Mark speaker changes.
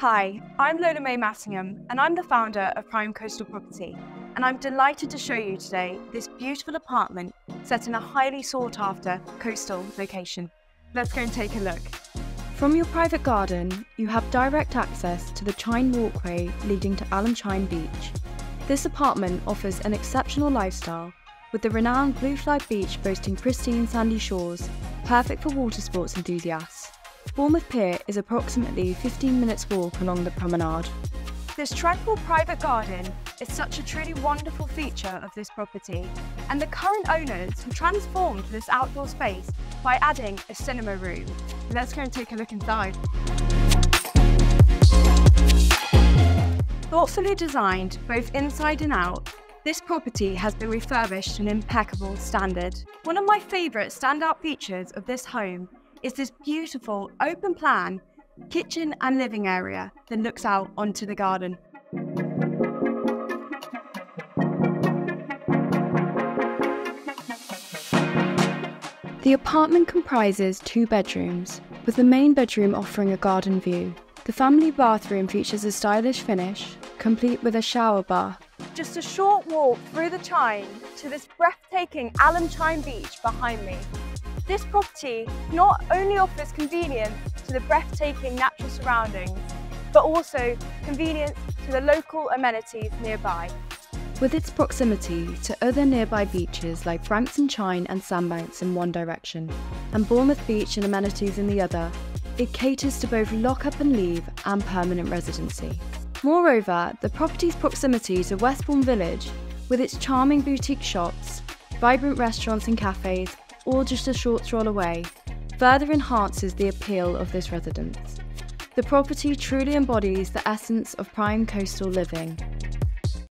Speaker 1: Hi, I'm Lola May Mattingham, and I'm the founder of Prime Coastal Property. And I'm delighted to show you today this beautiful apartment set in a highly sought after coastal location. Let's go and take a look. From your private garden, you have direct access to the Chine Walkway leading to Alum Chine Beach. This apartment offers an exceptional lifestyle, with the renowned Blue Flag Beach boasting pristine sandy shores, perfect for water sports enthusiasts. Bournemouth Pier is approximately 15 minutes walk along the promenade. This tranquil private garden is such a truly wonderful feature of this property, and the current owners have transformed this outdoor space by adding a cinema room. Let's go and take a look inside. Thoughtfully designed both inside and out, this property has been refurbished to an impeccable standard. One of my favourite standout features of this home is this beautiful open plan kitchen and living area that looks out onto the garden. The apartment comprises two bedrooms, with the main bedroom offering a garden view. The family bathroom features a stylish finish, complete with a shower bath. Just a short walk through the Chine to this breathtaking Alum Chine Beach behind me. This property not only offers convenience to the breathtaking natural surroundings, but also convenience to the local amenities nearby. With its proximity to other nearby beaches like Branksome Chine and Sandbanks in one direction, and Bournemouth Beach and amenities in the other, it caters to both lock up and leave and permanent residency. Moreover, the property's proximity to Westbourne Village, with its charming boutique shops, vibrant restaurants and cafes, or just a short stroll away, further enhances the appeal of this residence. The property truly embodies the essence of prime coastal living,